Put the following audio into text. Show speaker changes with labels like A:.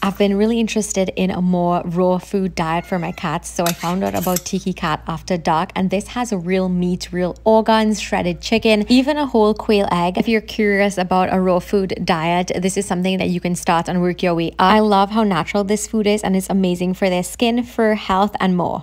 A: I've been really interested in a more raw food diet for my cats, so I found out about Tiki Cat After Dark, and this has real meat, real organs, shredded chicken, even a whole quail egg. If you're curious about a raw food diet, this is something that you can start and work your way up. I love how natural this food is, and it's amazing for their skin, fur, health, and more.